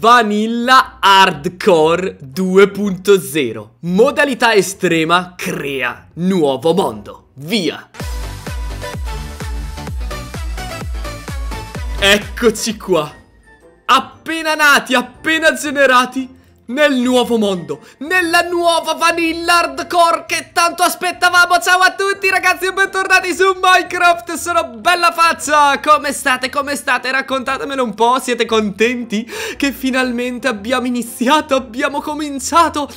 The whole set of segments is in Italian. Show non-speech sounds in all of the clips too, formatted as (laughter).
Vanilla Hardcore 2.0 Modalità estrema crea nuovo mondo. Via. Eccoci qua. Appena nati, appena generati nel nuovo mondo, nella nuova vanilla hardcore che tanto aspettavamo. Ciao a tutti ragazzi e bentornati su Minecraft. Sono Bella Faccia. Come state, come state? Raccontatemelo un po' Siete contenti che finalmente abbiamo iniziato, abbiamo cominciato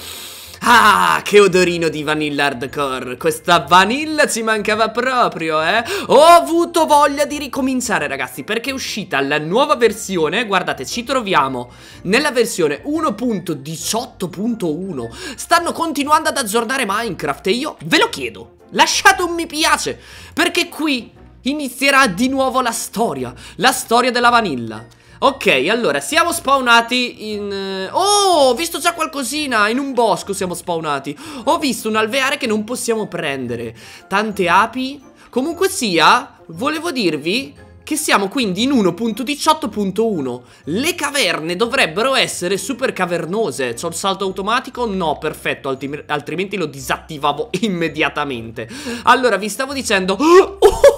Ah, che odorino di vanilla hardcore. Questa vanilla ci mancava proprio, eh. Ho avuto voglia di ricominciare, ragazzi Perché è uscita la nuova versione Guardate, ci troviamo nella versione 1.18.1 Stanno continuando ad aggiornare Minecraft E io ve lo chiedo. Lasciate un mi piace Perché qui inizierà di nuovo la storia La storia della vanilla Ok, allora, siamo spawnati in... Eh, oh, ho visto già qualcosina, in un bosco siamo spawnati. Ho visto un alveare che non possiamo prendere. Tante api. Comunque sia, volevo dirvi che siamo quindi in 1.18.1 Le caverne dovrebbero essere super cavernose. C'ho il salto automatico? No, perfetto, altrimenti lo disattivavo (laughs) immediatamente. Allora, vi stavo dicendo... (gasps) Oh!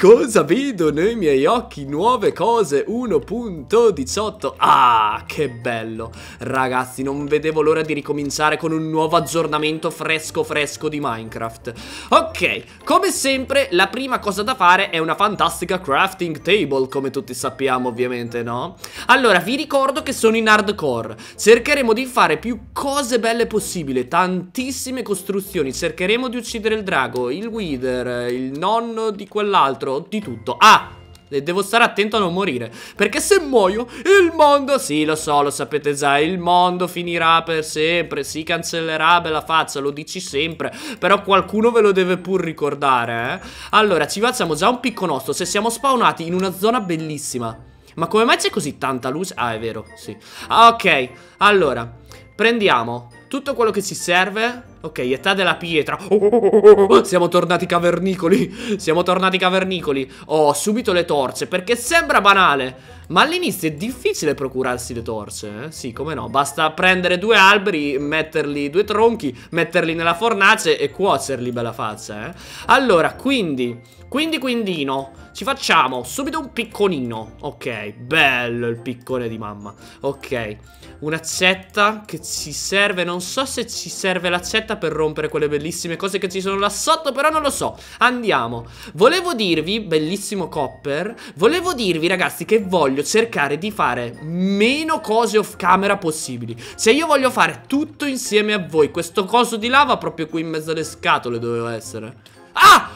Cosa vedo nei miei occhi? Nuove cose 1.18 Ah, che bello. Ragazzi, non vedevo l'ora di ricominciare con un nuovo aggiornamento fresco fresco di Minecraft. Ok, come sempre la prima cosa da fare è una fantastica crafting table Come tutti sappiamo ovviamente, no? Allora, vi ricordo che sono in hardcore. Cercheremo di fare più cose belle possibile Tantissime costruzioni. Cercheremo di uccidere il drago, il wither, il nonno di quell'altro altro, di tutto Ah, devo stare attento a non morire Perché se muoio il mondo Sì lo so lo sapete già Il mondo finirà per sempre Si cancellerà bella faccia Lo dici sempre Però qualcuno ve lo deve pur ricordare eh? Allora ci facciamo già un picco nostro Se siamo spawnati in una zona bellissima Ma come mai c'è così tanta luce? Ah è vero sì Ok allora Prendiamo tutto quello che ci serve? Ok, età della pietra. Oh, oh, oh, Siamo tornati cavernicoli. Siamo tornati cavernicoli. Oh, subito le torce Perché sembra banale. Ma all'inizio è difficile procurarsi le torce, eh? Sì, come no, basta prendere due alberi, metterli, due tronchi, metterli nella fornace e cuocerli, bella faccia, eh? Allora, quindi, quindi quindino, ci facciamo subito un picconino. Ok, bello il piccone di mamma. Ok, un'accetta che ci serve Non so se ci serve l'accetta per rompere quelle bellissime cose che ci sono là sotto Però non lo so, andiamo. Volevo dirvi, bellissimo copper Volevo dirvi ragazzi che voglio cercare di fare meno cose off camera possibili. Se io voglio fare tutto insieme a voi Questo coso di lava proprio qui in mezzo alle scatole doveva essere. Ah!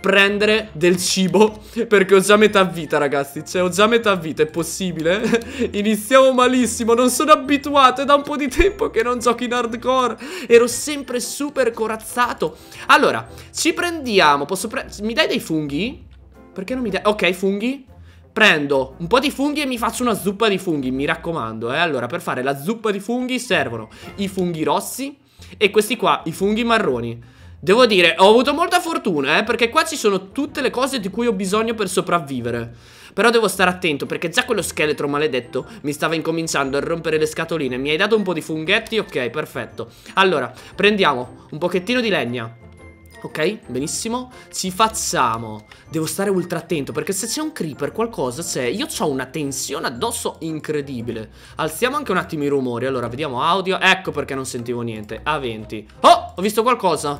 prendere del cibo Perché ho già metà vita ragazzi Cioè ho già metà vita, è possibile? (laughs) Iniziamo malissimo, non sono abituato È da un po' di tempo che non gioco in hardcore Ero sempre super corazzato Allora, ci prendiamo Posso pre Mi dai dei funghi? Perché non mi dai? Ok, funghi Prendo un po' di funghi e mi faccio una zuppa di funghi Mi raccomando, eh Allora, per fare la zuppa di funghi servono i funghi rossi E questi qua, i funghi marroni Devo dire, ho avuto molta fortuna, eh, perché qua ci sono tutte le cose di cui ho bisogno per sopravvivere. Però devo stare attento, perché già quello scheletro maledetto mi stava incominciando a rompere le scatoline. Mi hai dato un po' di funghetti? Ok, perfetto. Allora, prendiamo un pochettino di legna. Ok, benissimo Ci facciamo Devo stare ultra attento perché se c'è un creeper qualcosa c'è Io ho una tensione addosso incredibile Alziamo anche un attimo i rumori Allora, vediamo audio Ecco perché non sentivo niente A20 Oh, ho visto qualcosa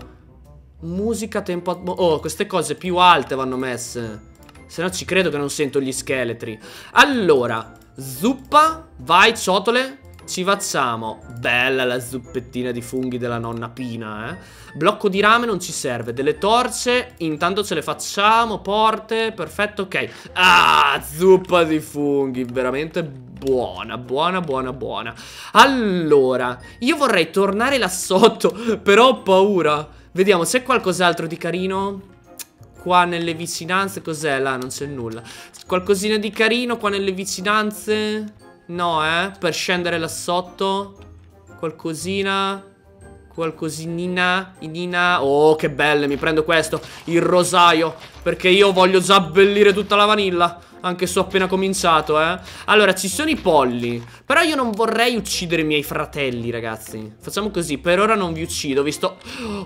Musica, tempo... Oh, queste cose più alte vanno messe. Se no ci credo che non sento gli scheletri. Allora Zuppa Vai, ciotole Ci facciamo. Bella la zuppettina di funghi della nonna Pina, eh. Blocco di rame non ci serve. Delle torce Intanto ce le facciamo Porte Perfetto, ok. Ah, zuppa di funghi Veramente buona, buona, buona, buona. Allora Io vorrei tornare là sotto (laughs) Però ho paura Vediamo se qualcos'altro di carino Qua nelle vicinanze Cos'è? Là? Non c'è nulla. Qualcosina di carino qua nelle vicinanze? No eh? Per scendere là sotto? Qualcosina? Qualcosinina? Inina? Oh che belle mi prendo questo. Il rosaio. Perché io voglio già abbellire tutta la vanilla anche se ho appena cominciato, eh. Allora, ci sono i polli. Però io non vorrei uccidere i miei fratelli, ragazzi. Facciamo così, per ora non vi uccido Visto...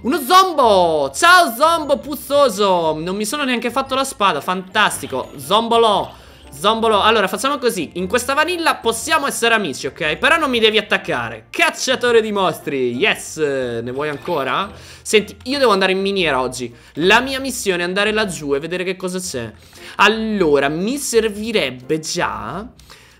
Uno zombo! Ciao, zombo puzzoso! Non mi sono neanche fatto la spada, fantastico. Zombolo Zombolo, allora facciamo così. In questa vanilla possiamo essere amici, ok? Però non mi devi attaccare. Cacciatore di mostri, yes. Ne vuoi ancora? Senti, io devo andare in miniera oggi. La mia missione è andare laggiù e vedere che cosa c'è. Allora, mi servirebbe già...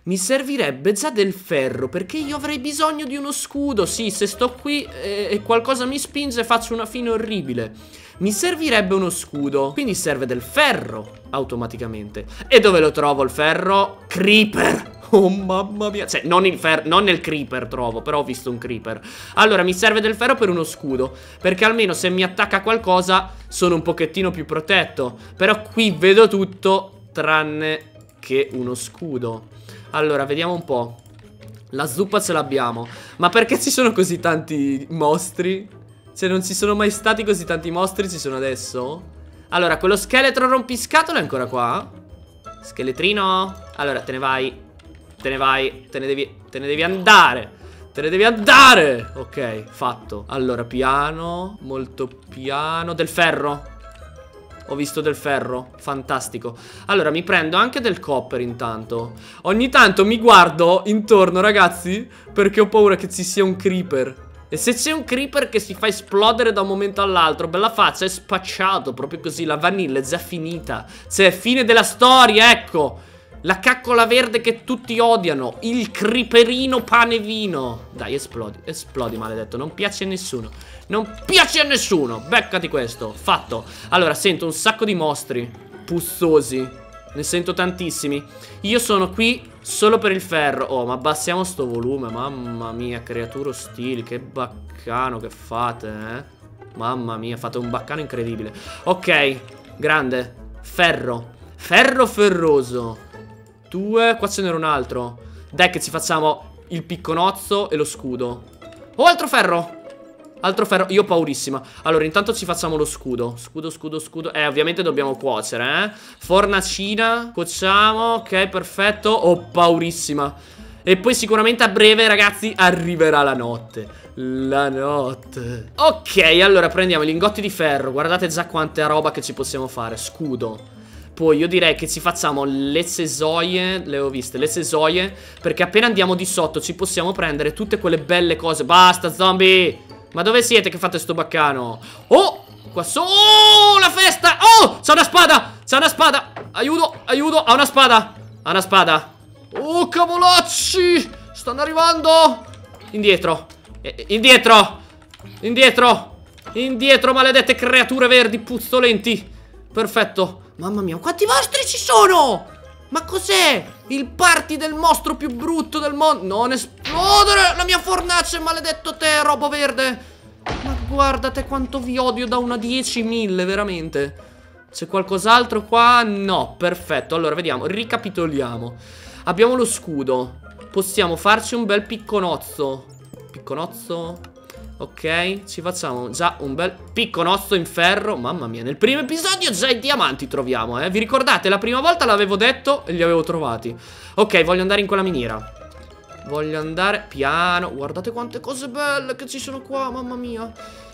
Mi servirebbe già del ferro Perché io avrei bisogno di uno scudo. Sì, se sto qui e, e qualcosa mi spinge Faccio una fine orribile mi servirebbe uno scudo Quindi serve del ferro automaticamente. E dove lo trovo il ferro? Creeper. Oh mamma mia. Cioè non, non, nel creeper trovo Però ho visto un creeper. Allora mi serve del ferro per uno scudo Perché almeno se mi attacca qualcosa Sono un pochettino più protetto. Però qui vedo tutto Tranne che uno scudo. Allora vediamo un po' La zuppa ce l'abbiamo. Ma perché ci sono così tanti mostri? Se non ci sono mai stati così tanti mostri, ci sono adesso? Allora, quello scheletro rompiscatole è ancora qua? Scheletrino? Allora, te ne vai. Te ne vai. Te ne devi, te ne devi andare. Te ne devi andare. Ok, fatto. Allora, piano. Molto piano. Del ferro. Ho visto del ferro, fantastico Allora mi prendo anche del copper intanto Ogni tanto mi guardo intorno ragazzi Perché ho paura che ci sia un creeper e se c'è un creeper che si fa esplodere da un momento all'altro, bella faccia, è spacciato, proprio così, la vanilla è già finita. Cioè, fine della storia, ecco. La caccola verde che tutti odiano, il creeperino pane vino. Dai, esplodi, esplodi, maledetto, non piace a nessuno. Non piace a nessuno, beccati questo, fatto. Allora, sento un sacco di mostri, puzzosi. Ne sento tantissimi. Io sono qui solo per il ferro. Oh ma abbassiamo sto volume. Mamma mia creature ostili Che baccano che fate eh? Mamma mia fate un baccano incredibile. Ok grande. Ferro. Ferro ferroso. Due Qua ce n'era un altro. Dai che ci facciamo il picconozzo e lo scudo. Oh altro ferro Altro ferro, io ho paurissima. Allora intanto ci facciamo lo scudo. Scudo, scudo, scudo. Eh ovviamente dobbiamo cuocere eh. Fornacina Cuociamo Ok perfetto. Ho paurissima. E poi sicuramente a breve ragazzi Arriverà la notte. La notte. Ok allora prendiamo i lingotti di ferro. Guardate già quanta roba che ci possiamo fare. Scudo. Poi io direi che ci facciamo le cesoie Le ho viste, le cesoie Perché appena andiamo di sotto ci possiamo prendere tutte quelle belle cose. Basta zombie ma dove siete che fate sto baccano? Oh! Qua so... Oh! La festa! Oh! C'è una spada! C'è una spada! Aiuto! Aiuto! Ha una spada! Ha una spada! Oh, cavolacci! Stanno arrivando! Indietro! Eh, indietro! Indietro! Indietro, maledette creature verdi puzzolenti! Perfetto! Mamma mia, quanti mostri ci sono! Ma cos'è? Il party del mostro più brutto del mondo Non esplodere La mia fornace, maledetto te, robo verde. Ma guardate quanto vi odio da una 10.000, veramente. C'è qualcos'altro qua? No, perfetto. Allora, vediamo, ricapitoliamo. Abbiamo lo scudo. Possiamo farci un bel picconozzo. Picconozzo Ok, ci facciamo già un bel picconozzo in ferro. Mamma mia, nel primo episodio già i diamanti troviamo, eh. Vi ricordate, la prima volta l'avevo detto e li avevo trovati. Ok, voglio andare in quella miniera. Voglio andare piano. Guardate quante cose belle che ci sono qua, mamma mia.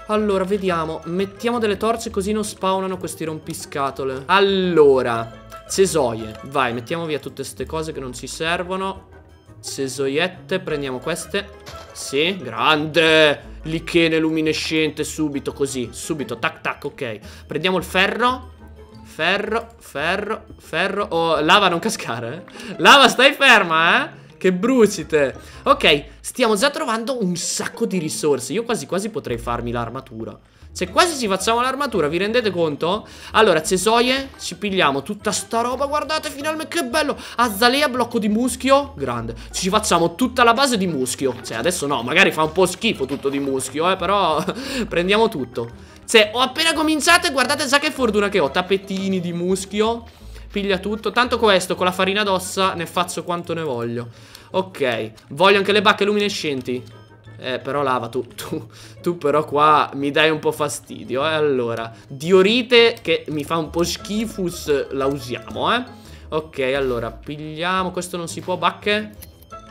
Allora, vediamo. Mettiamo delle torce così non spawnano questi rompiscatole. Allora Cesoie. Vai, mettiamo via tutte queste cose che non ci servono Cesoiette, prendiamo queste. Sì, grande. Lichene luminescente subito così Subito, tac tac, ok. Prendiamo il ferro. Ferro, ferro, ferro. Oh, lava non cascare eh? Lava stai ferma eh. Che brucite. Ok, stiamo già trovando un sacco di risorse. Io quasi quasi potrei farmi l'armatura se quasi ci facciamo l'armatura, vi rendete conto? Allora, cesoie, ci pigliamo tutta sta roba, guardate, finalmente che bello Azalea, blocco di muschio, grande Ci facciamo tutta la base di muschio Cioè, adesso no, magari fa un po' schifo tutto di muschio, eh, però (laughs) prendiamo tutto Cioè, ho appena cominciato guardate già che fortuna che ho. Tappetini di muschio. Piglia tutto. Tanto questo, con la farina d'ossa, ne faccio quanto ne voglio. Ok. Voglio anche le bacche luminescenti. Eh, però lava tu, tu, tu però qua mi dai un po' fastidio, eh, allora Diorite che mi fa un po' schifus, la usiamo, eh. Ok, allora, pigliamo, questo non si può, bacche?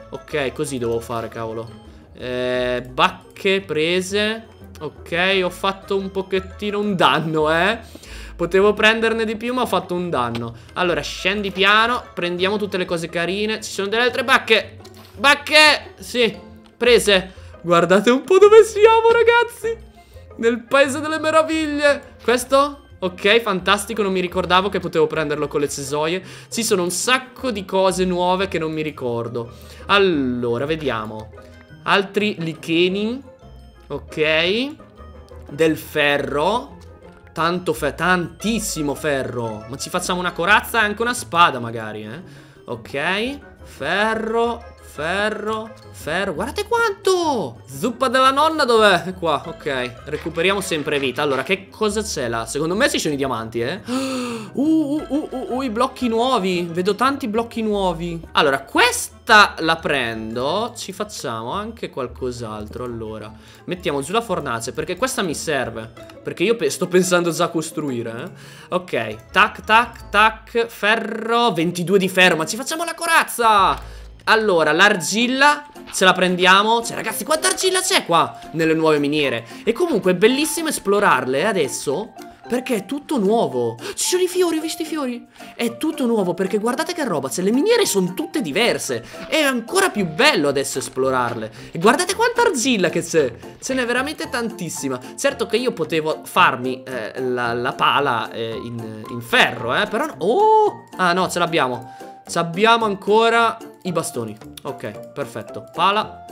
Ok, così devo fare, cavolo. Eh, Bacche prese. Ok, ho fatto un pochettino un danno, eh. Potevo prenderne di più ma ho fatto un danno. Allora, scendi piano Prendiamo tutte le cose carine. Ci sono delle altre bacche? Bacche, sì, prese Guardate un po' dove siamo ragazzi. Nel paese delle meraviglie. Questo? Ok, fantastico, non mi ricordavo che potevo prenderlo con le cesoie Ci sono un sacco di cose nuove che non mi ricordo. Allora, vediamo. Altri licheni. Ok. Del ferro. Tanto fe tantissimo ferro. Ma ci facciamo una corazza e anche una spada magari eh? Ok. Ferro Ferro, ferro, guardate quanto! Zuppa della nonna dov'è? Qua, ok. Recuperiamo sempre vita. Allora, che cosa c'è là? Secondo me ci sono i diamanti, eh. (gasps) Uh, uh, uh, uh, uh, i blocchi nuovi. Vedo tanti blocchi nuovi. Allora, questa la prendo. Ci facciamo anche qualcos'altro Allora, mettiamo giù la fornace Perché questa mi serve. Perché io pe sto pensando già a costruire, eh. Ok, tac, tac, tac Ferro, 22 di ferro. Ma ci facciamo la corazza! Allora, l'argilla ce la prendiamo. Cioè, ragazzi, quanta argilla c'è qua nelle nuove miniere? E comunque è bellissimo esplorarle adesso perché è tutto nuovo. Ci sono i fiori, ho visto i fiori? È tutto nuovo perché guardate che roba Cioè le miniere sono tutte diverse. È ancora più bello adesso esplorarle. E guardate quanta argilla che c'è. Ce n'è veramente tantissima. Certo che io potevo farmi eh, la, la, pala eh, in, in, ferro eh Però Oh! Ah no, ce l'abbiamo. Abbiamo ancora i bastoni. Ok, perfetto. Pala.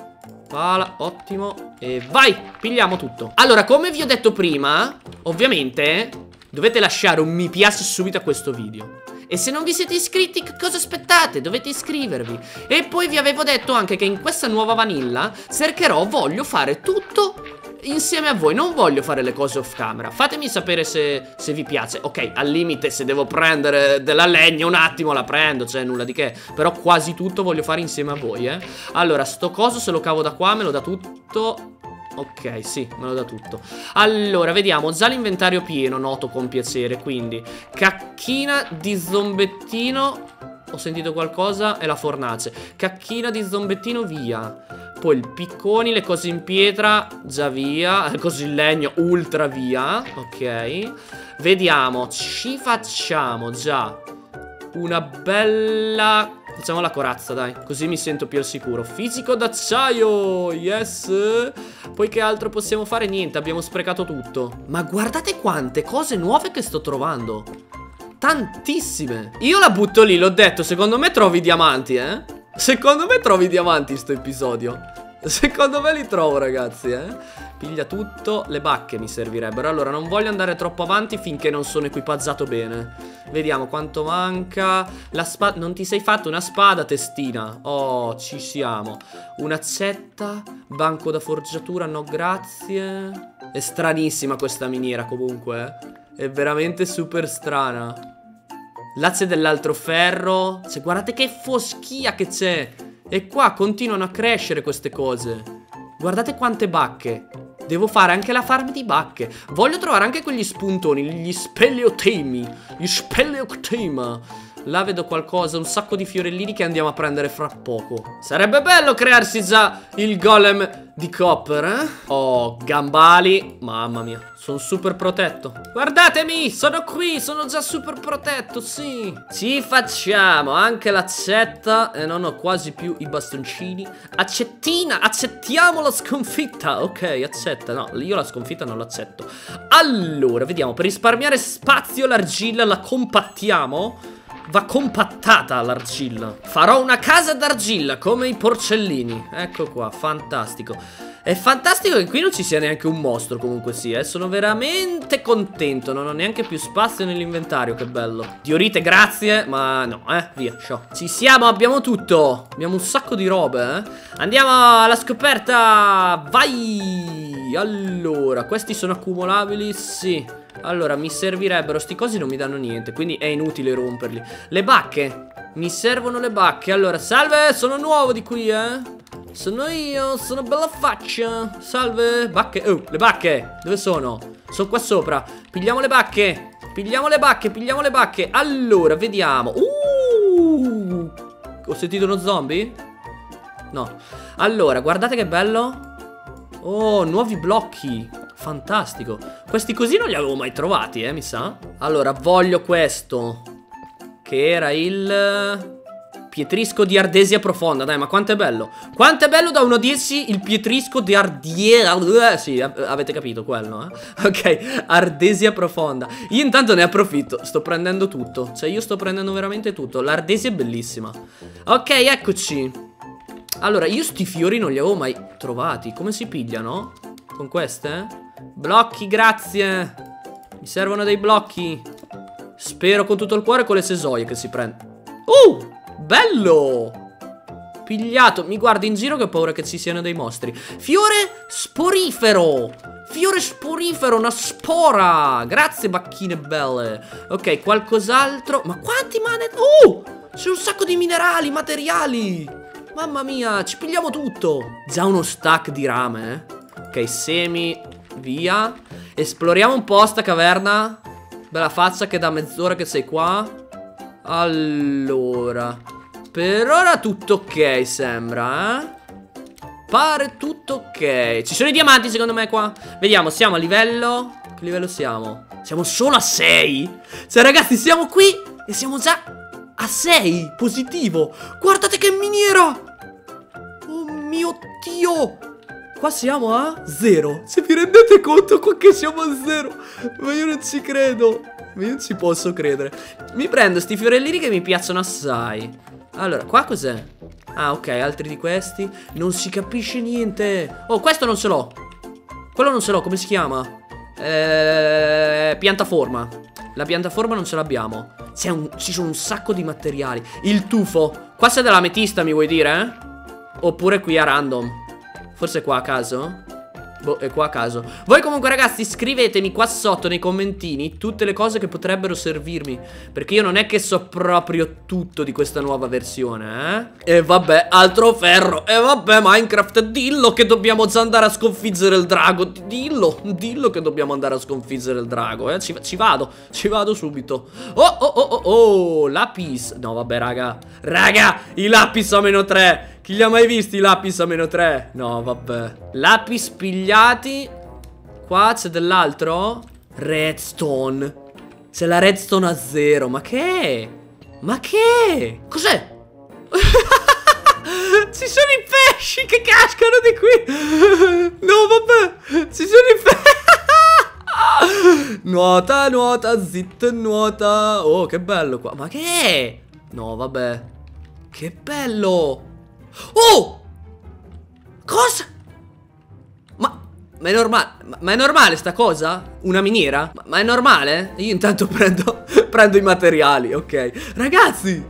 Pala, ottimo. E vai, pigliamo tutto. Allora, come vi ho detto prima Ovviamente Dovete lasciare un mi piace subito a questo video. E se non vi siete iscritti, che cosa aspettate? Dovete iscrivervi. E poi vi avevo detto anche che in questa nuova vanilla cercherò, voglio fare tutto insieme a voi. Non voglio fare le cose off camera. Fatemi sapere se, se, vi piace. Ok, al limite se devo prendere della legna un attimo la prendo Cioè nulla di che. Però quasi tutto voglio fare insieme a voi eh. Allora, sto coso se lo cavo da qua me lo dà tutto. Ok, sì, me lo dà tutto. Allora, vediamo, già l'inventario pieno Noto con piacere, quindi. Cacchina di zombettino. Ho sentito qualcosa? È la fornace. Cacchina di zombettino via poi il picconi, le cose in pietra, già via. (laughs) Così il legno, ultra via. Ok. Vediamo, ci facciamo già una bella... Facciamo la corazza, dai. Così mi sento più al sicuro. Fisico d'acciaio, yes. Poi che altro possiamo fare? Niente, abbiamo sprecato tutto. Ma guardate quante cose nuove che sto trovando. Tantissime. Io la butto lì, l'ho detto. Secondo me trovi diamanti, eh. Secondo me trovi diamanti in sto episodio. Secondo me li trovo ragazzi eh. Piglia tutto Le bacche mi servirebbero. Allora non voglio andare troppo avanti finché non sono equipaggiato bene. Vediamo quanto manca. La spada Non ti sei fatto una spada testina. Oh ci siamo. Un'accetta Banco da forgiatura No grazie. È stranissima questa miniera comunque eh. È veramente super strana L'asse dell'altro ferro. Cioè guardate che foschia che c'è. E qua continuano a crescere queste cose. Guardate quante bacche. Devo fare anche la farm di bacche. Voglio trovare anche quegli spuntoni Gli speleotemi. Gli speleotema. Là vedo qualcosa, un sacco di fiorellini che andiamo a prendere fra poco. Sarebbe bello crearsi già il golem di copper, eh? Oh, gambali. Mamma mia, sono super protetto. Guardatemi, sono qui, sono già super protetto, sì. Ci facciamo anche l'accetta E non ho quasi più i bastoncini. Accettina, accettiamo la sconfitta. Ok, accetta, no, io la sconfitta non l'accetto. Allora, vediamo, per risparmiare spazio l'argilla la compattiamo Va compattata l'argilla. Farò una casa d'argilla come i porcellini. Ecco qua, fantastico. È fantastico che qui non ci sia neanche un mostro comunque sia eh. Sono veramente contento Non ho neanche più spazio nell'inventario, che bello. Diorite, grazie, ma no, eh, via, show Ci siamo, abbiamo tutto. Abbiamo un sacco di robe, eh. Andiamo alla scoperta. Vai! Allora, questi sono accumulabili? Sì. Allora, mi servirebbero, sti cosi non mi danno niente, quindi è inutile romperli. Le bacche, mi servono le bacche. Allora, salve, sono nuovo di qui, eh. Sono io, sono bella faccia. Salve, bacche. Oh, le bacche, dove sono? Sono qua sopra. Pigliamo le bacche. Pigliamo le bacche, pigliamo le bacche. Allora, vediamo. Uh! Ho sentito uno zombie? No. Allora, guardate che bello. Oh, nuovi blocchi. Fantastico. Questi così non li avevo mai trovati, eh, mi sa. Allora, voglio questo. Che era il... Pietrisco di Ardesia profonda, dai, ma quanto è bello. Quanto è bello da uno dirsi il Pietrisco di Ardesia. Eh, sì, avete capito quello, eh. (laughs) Ok, Ardesia profonda. Io intanto ne approfitto, sto prendendo tutto. Cioè, io sto prendendo veramente tutto. L'Ardesia è bellissima. Ok, eccoci. Allora, io sti fiori non li avevo mai trovati. Come si pigliano? Con queste? Blocchi, grazie. Mi servono dei blocchi. Spero con tutto il cuore con le sesoie che si prende. Uh! Bello! Pigliato. Mi guardi in giro che ho paura che ci siano dei mostri. Fiore sporifero. Fiore sporifero, una spora. Grazie, bacchine belle. Ok, qualcos'altro. Ma quanti mane... Uh! C'è un sacco di minerali, materiali. Mamma mia, ci pigliamo tutto. Già uno stack di rame, eh. Ok, semi, via. Esploriamo un po' sta caverna. Bella faccia che da mezz'ora che sei qua. Allora Per ora tutto ok sembra eh? Pare tutto ok Ci sono i diamanti secondo me qua Vediamo siamo a livello Che livello siamo? Siamo solo a 6 Cioè ragazzi siamo qui E siamo già a 6 Positivo Guardate che miniera Oh mio Dio Qua siamo a 0 Se vi rendete conto qua che siamo a 0 Ma io non ci credo ma io non ci posso credere. Mi prendo sti fiorellini che mi piacciono assai. Allora, qua cos'è? Ah, ok, altri di questi. Non si capisce niente. Oh, questo non ce l'ho. Quello non ce l'ho, come si chiama? Eh, piantaforma. La piantaforma non ce l'abbiamo. Ci sono un sacco di materiali. Il tufo. Qua c'è della metista, mi vuoi dire, eh? Oppure qui a random. Forse qua a caso? Boh, è qua a caso. Voi comunque ragazzi scrivetemi qua sotto nei commentini Tutte le cose che potrebbero servirmi. Perché io non è che so proprio tutto di questa nuova versione eh? E vabbè, altro ferro. E vabbè Minecraft, dillo che dobbiamo già andare a sconfiggere il drago. Dillo, dillo che dobbiamo andare a sconfiggere il drago eh? Ci, ci vado, ci vado subito. Oh, oh, oh, oh, oh Lapis. No vabbè raga. Raga, i lapis a meno 3 chi li ha mai visti i lapis a meno 3? No, vabbè. Lapis pigliati. Qua c'è dell'altro? Redstone. C'è la redstone a zero. Ma che? Ma che? Cos'è? (laughs) Ci sono i pesci che cascano di qui. (laughs) No, vabbè. Ci sono i pesci. (laughs) nuota, nuota, zit, nuota. Oh, che bello qua. Ma che? No, vabbè. Che bello. Oh! Cosa? Ma, è normale? Ma, ma, è normale sta cosa? Una miniera? Ma, ma è normale? Io intanto (laughs) prendo, prendo i materiali, ok? Ragazzi,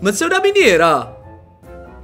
ma c'è una miniera!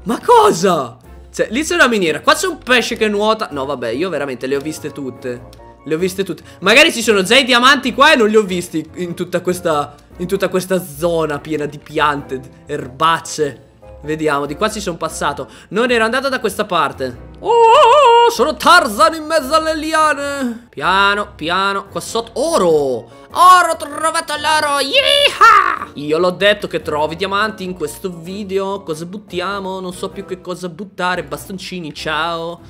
Ma cosa? Cioè, lì c'è una miniera, qua c'è un pesce che nuota No, vabbè, io veramente le ho viste tutte Le ho viste tutte Magari ci sono già i diamanti qua e non li ho visti In tutta questa, in tutta questa zona piena di piante, erbacce Vediamo, di qua ci sono passato. Non ero andato da questa parte. Oh, sono Tarzan in mezzo alle liane. Piano, piano Qua sotto, oro! Oro, trovato l'oro! Yeeha! Io l'ho detto che trovi diamanti in questo video. Cosa buttiamo? Non so più che cosa buttare. Bastoncini, ciao.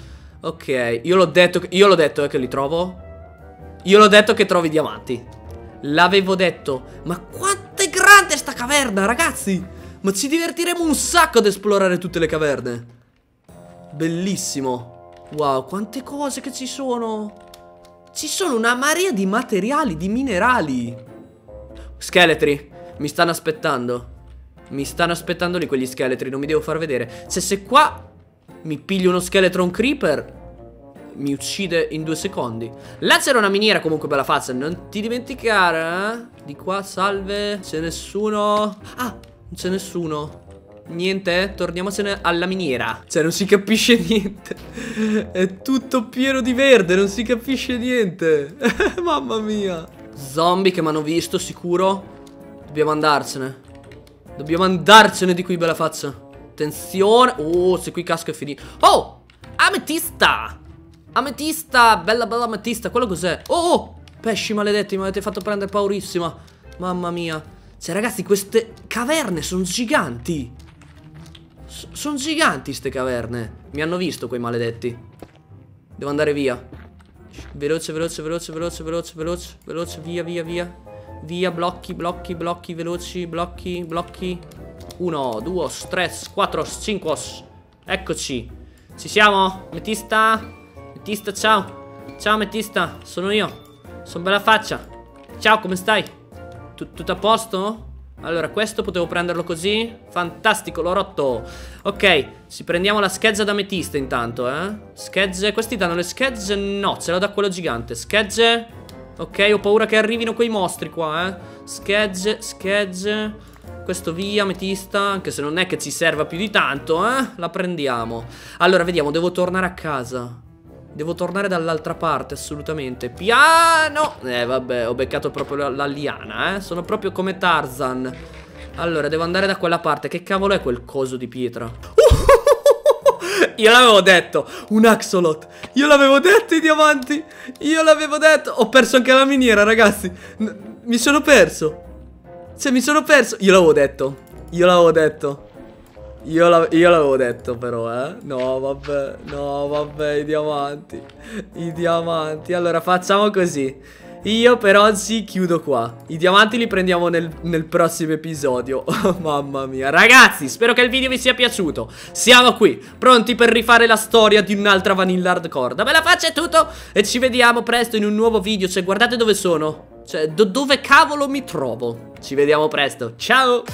Ok, io l'ho detto, io l'ho detto eh, che li trovo. Io l'ho detto che trovi diamanti. L'avevo detto. Ma quanto è grande sta caverna, ragazzi ma ci divertiremo un sacco ad esplorare tutte le caverne. Bellissimo. Wow, quante cose che ci sono. Ci sono una marea di materiali, di minerali. Scheletri Mi stanno aspettando. Mi stanno aspettando lì quegli scheletri Non mi devo far vedere. Cioè se qua mi piglio uno scheletron creeper mi uccide in due secondi. Là c'era una miniera comunque bella faccia Non ti dimenticare eh? Di qua salve C'è nessuno. Ah non c'è nessuno Niente? Torniamocene alla miniera. Cioè, non si capisce (laughs) niente. È tutto pieno di verde, non si capisce niente. (laughs) Mamma mia. Zombie che mi hanno visto, sicuro. Dobbiamo andarsene. Dobbiamo andarcene di qui, bella faccia. Attenzione. Oh, se qui casco è finito. Oh! Ametista! Ametista! Bella, bella ametista. Quello cos'è? Oh, oh! Pesci maledetti, mi avete fatto prendere paurissima. Mamma mia. Cioè, ragazzi, queste caverne sono giganti. Sono giganti ste caverne. Mi hanno visto quei maledetti. Devo andare via. Veloce, veloce, veloce, veloce, veloce, veloce, veloce, via, via, via. Via, blocchi, blocchi, blocchi, veloci, blocchi, blocchi. Uno, due, tre, quattro, cinque. Eccoci. Ci siamo? Metista? Metista, ciao. Ciao, Metista. Sono io. Sono bella faccia. Ciao, come stai? Tutto a posto? Allora, questo potevo prenderlo così? Fantastico, l'ho rotto Ok, ci prendiamo la scheggia d'ametista intanto, eh Schegge, questi danno le schegge? No, ce l'ho da quello gigante Schegge Ok, ho paura che arrivino quei mostri qua, eh Schegge, schegge questo via, ametista, anche se non è che ci serva più di tanto, eh? La prendiamo. Allora, vediamo, devo tornare a casa. Devo tornare dall'altra parte, assolutamente. Piano! Eh, vabbè, ho beccato proprio la, liana, eh. Sono proprio come Tarzan. Allora, devo andare da quella parte. Che cavolo è quel coso di pietra? (laughs) Io l'avevo detto, un axolot. Io l'avevo detto i diamanti. Io l'avevo detto. Ho perso anche la miniera, ragazzi. N mi sono perso. Cioè, mi sono perso. Io l'avevo detto. Io l'avevo detto. Io, l'avevo detto però, eh. No, vabbè, no, vabbè, i diamanti. I diamanti. Allora, facciamo così. Io per oggi chiudo qua. I diamanti li prendiamo nel, nel prossimo episodio. (laughs) Oh, mamma mia. Ragazzi, spero che il video vi sia piaciuto. Siamo qui, pronti per rifare la storia di un'altra Vanilla Hardcore. Da bella faccia è tutto. E ci vediamo presto in un nuovo video. Cioè, guardate dove sono. Cioè, do dove cavolo mi trovo. Ci vediamo presto. Ciao.